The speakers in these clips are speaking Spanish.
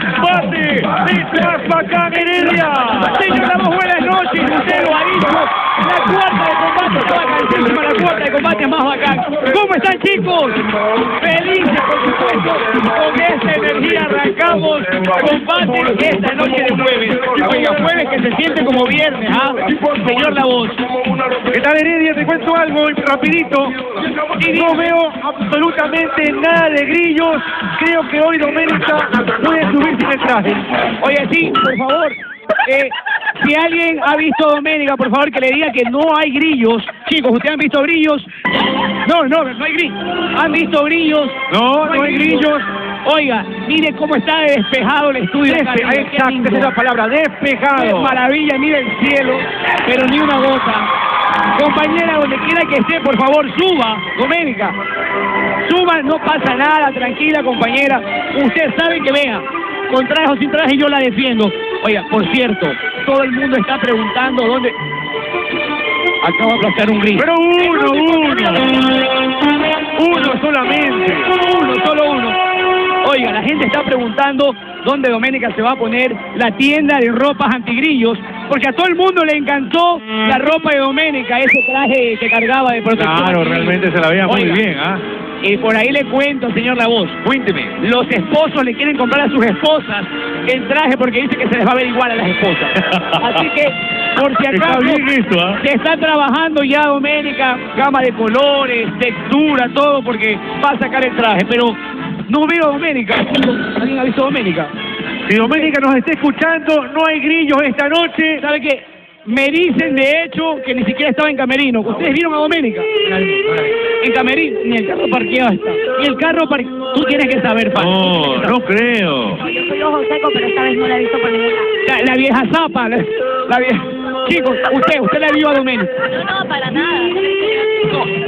cuarta de combate de Trasbacán Heredia Ramos, buenas noches. Usted lo ha dicho. La cuarta de combate, toda cantísima, la cuarta de combate más bacán. ¿Cómo están chicos? Felices, por supuesto. Con esta energía arrancamos combate esta noche de jueves. Oiga, jueves que se siente como viernes, ¿ah? Señor La Voz. ¿Qué tal Heredia? Te cuento algo rapidito. Y no veo absolutamente nada de grillos. Creo que hoy Doménica puede subir sin el traje. Oye, sí, por favor. Eh, si alguien ha visto Doménica, por favor que le diga que no hay grillos. Chicos, ¿ustedes han visto grillos? No, no, no hay grillos. ¿Han visto grillos? No, no hay grillos. Oiga, mire cómo está despejado el estudio. Despe- qué exacto, esa es la palabra, Qué despejado. maravilla, mire el cielo, pero ni una gota. Compañera, donde quiera que esté, por favor, suba, Doménica. Suba, no pasa nada, tranquila, compañera. Usted sabe que vea, con traje o sin traje yo la defiendo. Oiga, por cierto, todo el mundo está preguntando dónde... Acabo de aplastar un grillo. Pero uno, uno. Uno solamente. Uno, solo uno. Oiga, la gente está preguntando dónde Doménica se va a poner la tienda de ropas antigrillos, porque a todo el mundo le encantó la ropa de Doménica, ese traje que cargaba de protección. Claro, realmente se la veía muy Oiga. bien, ¿ah? Y por ahí le cuento, señor La Voz, Cuénteme. los esposos le quieren comprar a sus esposas el traje porque dice que se les va a ver igual a las esposas. Así que, por si acaso, ¿ah? se está trabajando ya Doménica, gama de colores, textura, todo, porque va a sacar el traje. Pero no veo a Doménica. ¿Alguien ha visto a Doménica? Si Doménica nos está escuchando, no hay grillos esta noche. ¿Sabe qué? Me dicen, de hecho, que ni siquiera estaba en Camerino. ¿Ustedes vieron a Doménica? En Camerino, ni el carro parqueado está. Ni el carro parqueado. Tú tienes que saber, Pan. No, no creo. Yo soy ojo seco, pero esta vez no la he visto por ningún lado. La, la vieja zapa, la, la vieja... Chicos, usted, usted la vio a Doménica. No, no, para nada.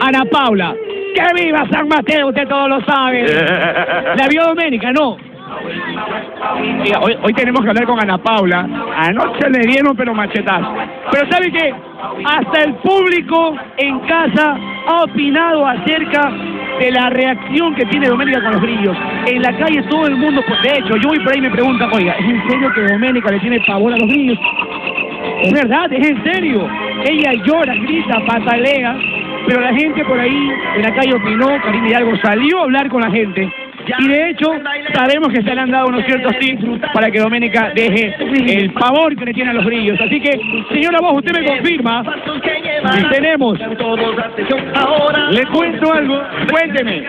Ana Paula. ¡Que viva San Mateo! Usted todo lo sabe. ¿La vio Doménica? No. Hoy, hoy tenemos que hablar con Ana Paula. Anoche le dieron pero machetazo. Pero ¿sabe qué? Hasta el público en casa ha opinado acerca de la reacción que tiene Doménica con los grillos. En la calle todo el mundo, pues, de hecho, yo voy por ahí y me preguntan, oiga, ¿es en serio que Doménica le tiene pavor a los grillos? Es verdad, es en serio. Ella llora, grita, patalea, pero la gente por ahí en la calle opinó, Karim Hidalgo salió a hablar con la gente. Y de hecho, sabemos que se le han dado unos ciertos tips para que Doménica deje el pavor que le tiene a los brillos. Así que, señora Voz, usted me confirma. Tenemos. Le cuento algo, Cuénteme.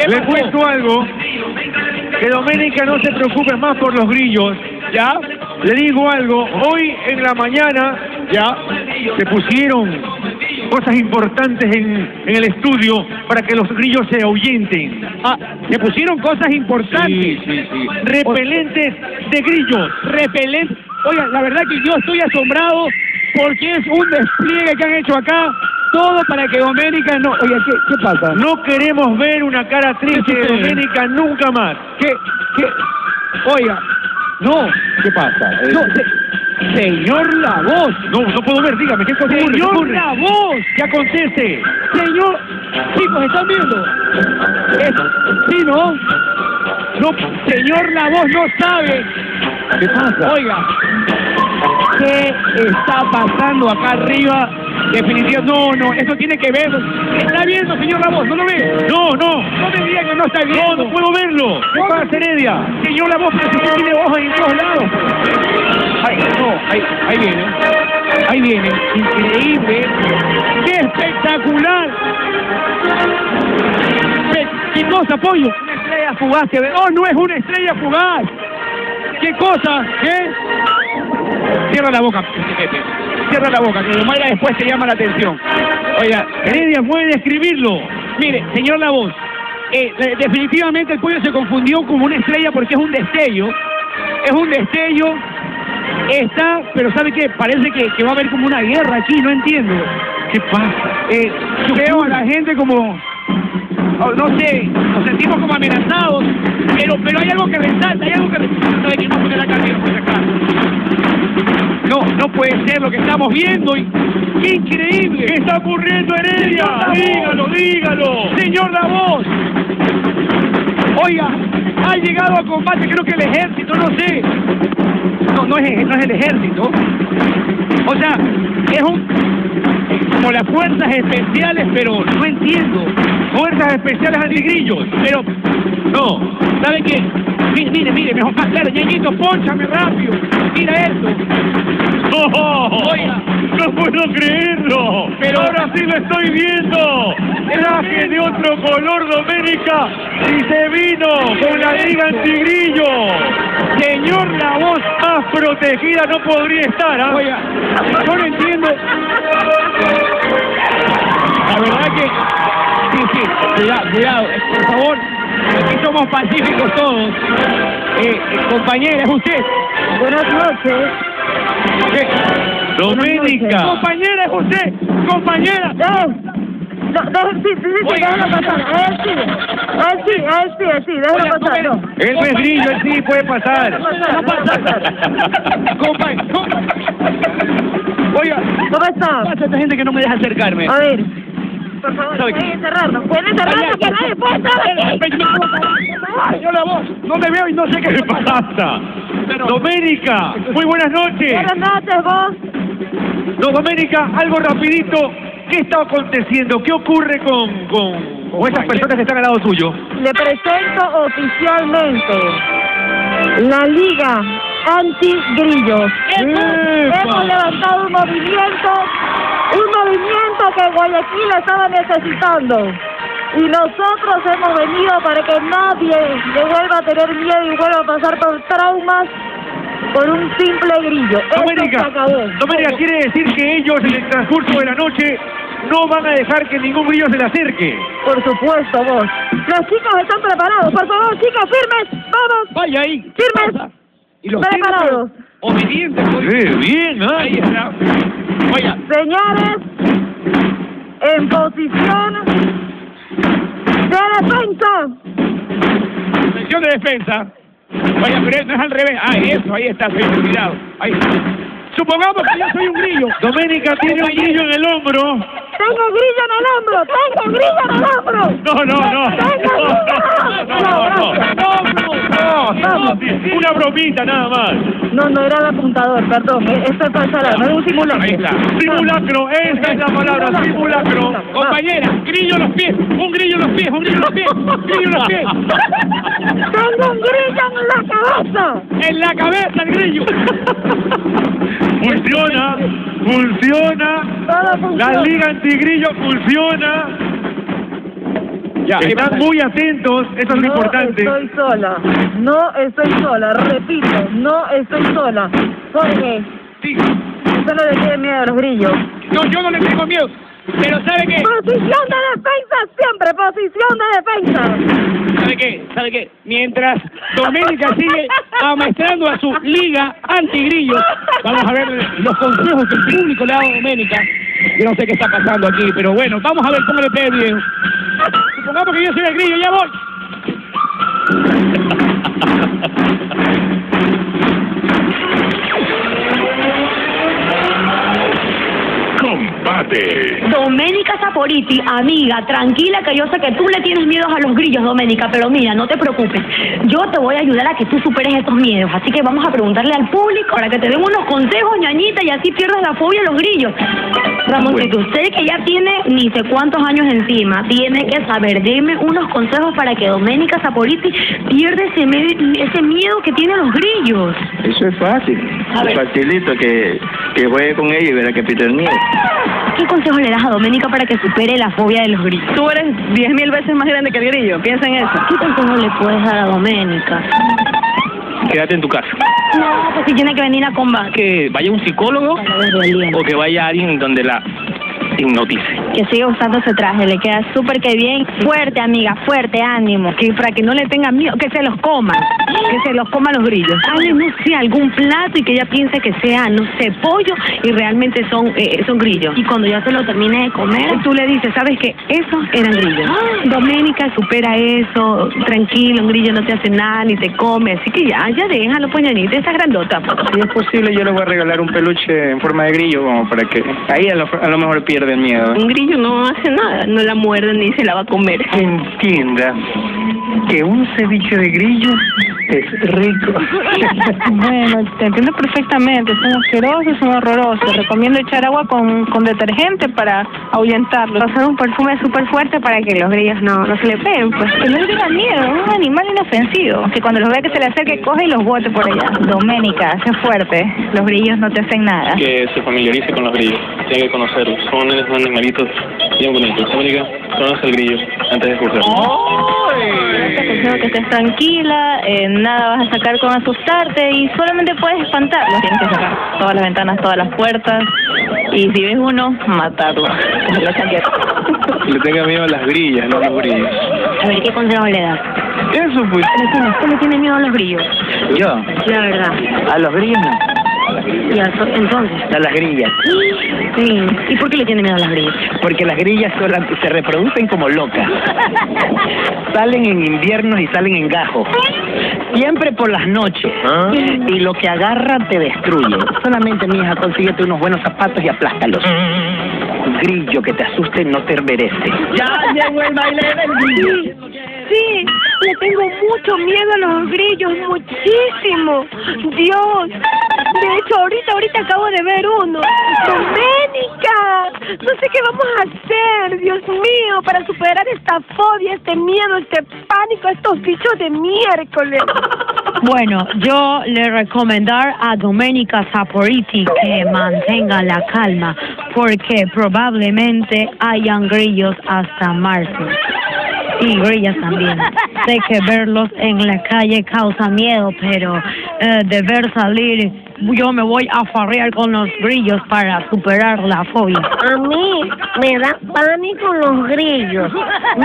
¿Qué le cuento algo. Que Doménica no se preocupe más por los grillos. ¿Ya? Le digo algo, hoy en la mañana ¿Ya? se pusieron cosas importantes en, en el estudio para que los grillos se ahuyenten. Ah, se pusieron cosas importantes. Sí, sí, sí. Repelentes de grillos. repelente. Oiga, la verdad que yo estoy asombrado porque es un despliegue que han hecho acá, todo para que Doménica no... Oiga, ¿qué, qué pasa? No queremos ver una cara triste de? Doménica nunca más. ¿Qué, qué? Oiga, no. ¿Qué pasa? No, se- señor La Voz. No, no puedo ver, dígame, ¿qué? ¿Qué Señor ocurre? La Voz. ¿Qué acontece? Señor... Chicos, ¿están viendo? Es- sí, ¿no? No, señor La Voz no sabe. ¿Qué pasa? Oiga, ¿qué está pasando acá arriba? Definitivamente, no, no, eso tiene que ver. ¿Está viendo, señor Ramos? ¿No lo ve? No, no. No me diga que no está No, viendo. no puedo verlo. ¿Qué pasa, Heredia? Señor Ramos, pero si usted tiene ojos en todos lados. Ay, no, ahí, ahí viene. Ahí viene. Increíble. ¡Qué espectacular! ¿Qué cosa, pollo? Una estrella fugaz. que ve- ¡Oh, no es una estrella fugaz! ¿Qué cosa? ¿Qué? Cierra la boca, Pepe. Cierra la boca, que Mayra después te llama la atención. Oiga, Heredia puede describirlo. mire, señor La Voz, eh, de- definitivamente el pollo se confundió como una estrella porque es un destello. Es un destello. Está, pero ¿sabe qué? Parece que, que va a haber como una guerra aquí, no entiendo. ¿Qué pasa? Eh, veo a la gente como... Oh, no sé, nos sentimos como amenazados, pero, pero hay algo que resalta, hay algo que resalta de que no poner la canción por acá. No, no puede ser lo que estamos viendo y qué increíble. ¿Qué está ocurriendo Heredia? Dígalo, dígalo. Señor la voz. Oiga, ha llegado a combate, creo que el ejército, no sé. No, no es, no es el ejército. O sea, es un como las fuerzas especiales, pero no entiendo. Fuerzas especiales antigrillos. Pero, no, ¿sabe qué? Mire, mire, mire, mejor más claro, ñañito, ponchame rápido. Mira esto. ¡Oh! Oiga. ¡No puedo creerlo! Pero- ahora sí lo estoy viendo. Traje de otro color, Doménica, y se vino con la liga antigrillo. Señor, la voz más protegida no podría estar, ¿ah? Oiga, yo no entiendo. La verdad que. Sí, sí, cuidado, cuidado, eh, por favor. Aquí somos pacíficos todos. Eh, eh, compañera, es usted. Buenas noches. ¿Qué? Doménica. Compañera, es usted. Compañera. Eh, no, sí, sí, sí, Oiga. déjalo pasar. Eh, sí, eh, sí, eh, sí, eh, sí, déjalo Oiga, pasar. no Él es grillo, él sí puede pasar. No pasa. Compa- com- Oiga, ¿Cómo está? pasa esta gente que no me deja acercarme. A ver. Por favor, pueden encerrarnos. Pueden encerrarnos que nadie puede estar Yo la voz, no me veo y no sé qué ¿Qué está pasando. pasa? Pero- Doménica, muy buenas noches. Buenas noches, vos. No, Doménica, algo rapidito. ¿Qué está aconteciendo? ¿Qué ocurre con, con, con esas personas que están al lado suyo? Le presento oficialmente la Liga Anti-Grillos. Hemos levantado un movimiento, un movimiento que Guayaquil estaba necesitando. Y nosotros hemos venido para que nadie le vuelva a tener miedo y vuelva a pasar por traumas por un simple grillo. Doménica, quiere decir que ellos en el transcurso de la noche no van a dejar que ningún grillo se le acerque. Por supuesto, vos. Los chicos están preparados. Por favor, chicos, firmes. Vamos. Vaya ahí. Firmes. Y los Preparados. Obedientes. oiga. ¡Qué bien! ¿ah? Ahí está. Oiga, Señores, en posición de defensa. sección de defensa. Oiga, pero no es al revés. Ah, eso, ahí está, señor, cuidado. Ahí. Supongamos que yo soy un grillo. Doménica tiene un grillo en el hombro. Tengo grillo en el hombro. Tengo grillo en el hombro. No, no, no. Tengo No, no, no. no, No, no. Una bromita nada más. No, no era el apuntador, perdón. Esto es falsa alarma, es un simulacro. Ahí está. Simulacro, esa es la palabra, simulacro. Compañera, grillo en los pies. Un grillo en los pies, un grillo en los pies. Grillo en los pies. Tengo un grillo en la cabeza. En la cabeza el grillo. Funciona, funciona. La Liga Antigrillo funciona. Ya, Están muy atentos, eso es lo no importante. estoy sola. No estoy sola. Repito, no estoy sola. Jorge, Sí. usted no le tiene miedo a los grillos. No, yo no le tengo miedo. Pero ¿sabe qué? Posición de defensa siempre, posición de defensa. ¿Sabe qué? ¿Sabe qué? Mientras Doménica sigue amaestrando a su liga antigrillo, vamos a ver los consejos que el público le da a Doménica. Yo no sé qué está pasando aquí, pero bueno, vamos a ver cómo le pega el video. Supongamos que yo soy el grillo, ya voy. Combate. Doménica Saporiti, amiga, tranquila que yo sé que tú le tienes miedos a los grillos, Doménica, pero mira, no te preocupes. Yo te voy a ayudar a que tú superes estos miedos. Así que vamos a preguntarle al público para que te den unos consejos, ñañita, y así pierdas la fobia a los grillos. Ramoncito, usted que ya tiene ni sé cuántos años encima, tiene que saber, dime unos consejos para que Doménica Saporiti pierda ese, ese miedo que tiene a los grillos. Eso es fácil. A ver. Facilito que, que juegue con ella y verá que Peter miedo. ¿Qué consejo le das a Doménica para que supere la fobia de los grillos? Tú eres diez mil veces más grande que el grillo, piensa en eso. ¿Qué consejo le puedes dar a Doménica? Quédate en tu casa. No, pues si tiene que venir a combate. Que vaya un psicólogo o que vaya alguien donde la hipnotice. Que siga usando ese traje, le queda súper que bien. Fuerte, amiga, fuerte, ánimo. Que para que no le tenga miedo, que se los coma. Que se los coma los grillos. Dale, no sé, algún plato y que ella piense que sea, no sé, pollo y realmente son, eh, son grillos. Y cuando ya se lo termine de comer, tú le dices, ¿sabes qué? Esos eran grillos. Doménica supera eso, tranquilo, un grillo no te hace nada ni te come. Así que ya, ya déjalo, poñanita, esa grandota. Si es posible, yo le voy a regalar un peluche en forma de grillo, como para que ahí a lo, a lo mejor miedo. Un grillo no hace nada, no la muerde ni se la va a comer. Entienda que un ceviche de grillo es rico. Bueno, te entiendo perfectamente, son asquerosos, son horrorosos. Recomiendo echar agua con, con detergente para ahuyentarlos. Pasar un perfume súper fuerte para que los grillos no, no se le peguen, pues. Que no le tengan miedo, es un animal inofensivo. Que cuando los vea que se le acerque, coge y los bote por allá. Doménica, sé fuerte, los grillos no te hacen nada. Que se familiarice con los grillos, tiene que conocerlos. Son animalitos bien bonitos. Mónica, conoce el grillo antes de aconsejo que estés tranquila, eh, nada vas a sacar con asustarte y solamente puedes espantarlos. Tienes que cerrar todas las ventanas, todas las puertas y si ves uno, matarlo. Le tenga miedo a las grillas, no a los grillos. A ver, ¿qué consejo le das? Eso pues. ¿Usted le tiene miedo a los grillos? Yo, La verdad. a los grillos no, Y a- entonces, a las grillas. sí. ¿Y por qué le tiene miedo a las grillas? Porque las grillas sola- se reproducen como locas. Salen en invierno y salen en gajo. Siempre por las noches. Y lo que agarra te destruye. Solamente, mi hija, consíguete unos buenos zapatos y aplástalos. Grillo que te asuste no te merece. ¡Ya llegó el baile del grillo! Sí, le tengo mucho miedo a los grillos, muchísimo. Dios. De hecho, ahorita, ahorita acabo de ver uno. Doménica. No sé qué vamos a hacer, Dios mío, para superar esta fobia, este miedo, este pánico, estos bichos de miércoles. Bueno, yo le recomendar a Domenica Saporiti que mantenga la calma porque probablemente hayan grillos hasta marzo. Y grillas también. Sé que verlos en la calle causa miedo, pero eh, deber salir, yo me voy a farrear con los grillos para superar la fobia. A mí me da pánico los grillos.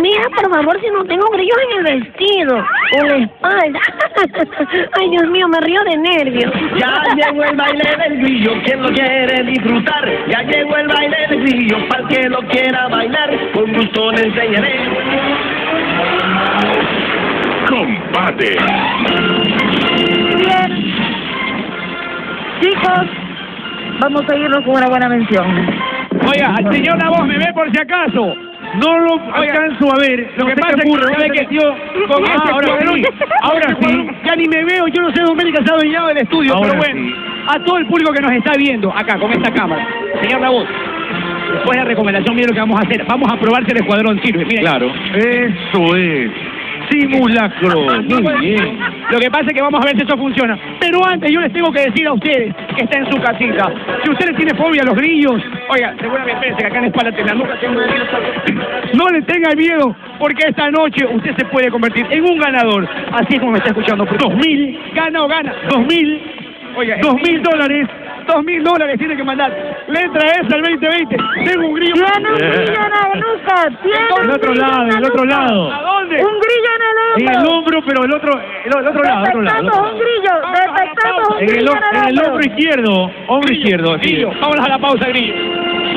Mira, por favor, si no tengo grillos en el vestido o en la espalda. Ay, Dios mío, me río de nervios. Ya llegó el baile del grillo, quien lo quiere disfrutar. Ya llegó el baile del grillo, para que lo quiera bailar, con gusto le enseñaré. Combate. Bien. Chicos, vamos a irnos con una buena mención. Oiga, al señor La Voz me ve por si acaso. No lo Oiga, alcanzo a ver. Lo No que pasa es que ocurre, ¿dónde que metió? con Ah, este ahora cuadrón- sí. ahora sí, ya ni me veo, yo no sé, Doménica se ha adueñado del estudio, Ahora pero bueno, sí. a todo el público que nos está viendo acá con esta cámara, señor La Voz, después de la recomendación, mire lo que vamos a hacer, vamos a probar si el escuadrón sirve, mire. Claro. Eso es. Simulacro. Muy bien. Lo que pasa es que vamos a ver si eso funciona. Pero antes yo les tengo que decir a ustedes que está en su casita. Si ustedes tienen fobia a los grillos, oiga, seguramente que acá en la espalda, en la nuca tengo. No le tengan miedo, porque esta noche usted se puede convertir en un ganador. Así es como me está escuchando. Dos mil, gana o gana. Dos mil, oiga, dos mil dólares. Dos mil dólares tiene que mandar. Le entra esa al 2020. Tengo un grillo. Tiene un grillo en. Tiene El un otro lado, en la el otro lado. ¿A dónde? Un grillo en el hombro. pero el otro, el, el otro lado, otro lado. Detectamos otro lado. un grillo. Detectamos un En el, grillo en el hombro izquierdo, hombro izquierdo, sí. Grillo, vámonos a la pausa, Grillo.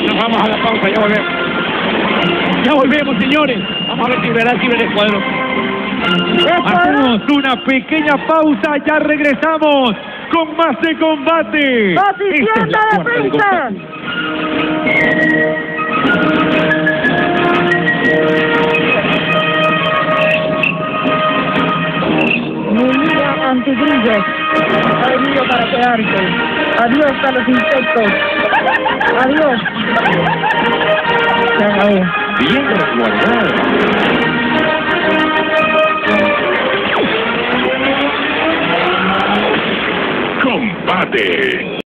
Nos vamos a la pausa, ya volvemos. Ya volvemos, señores. Vamos a ver si verá si el escuadrón. Hacemos una pequeña pausa, ya regresamos con más de combate. Posición Esta es la de cuarta de a los insectos. Adiós. Bien resguardado. Combate.